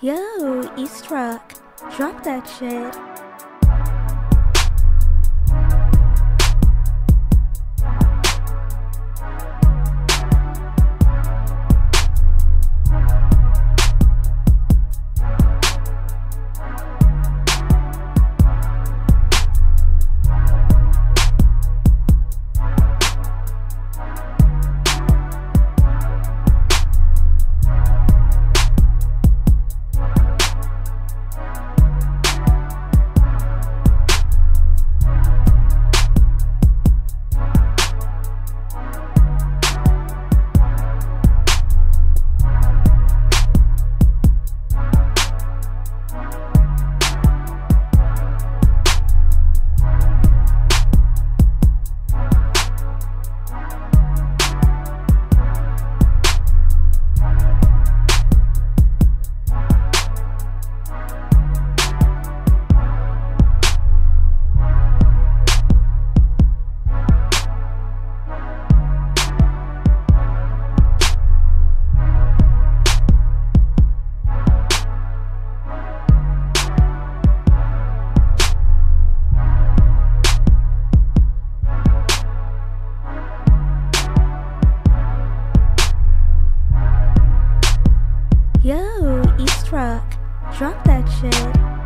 Yo, Eastruck, drop that shit. truck, drop that shit.